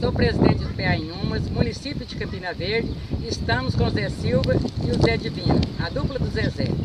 sou presidente do PA em Umas, município de Campina Verde. Estamos com o Zé Silva e o Zé Divino, a dupla do Zezé.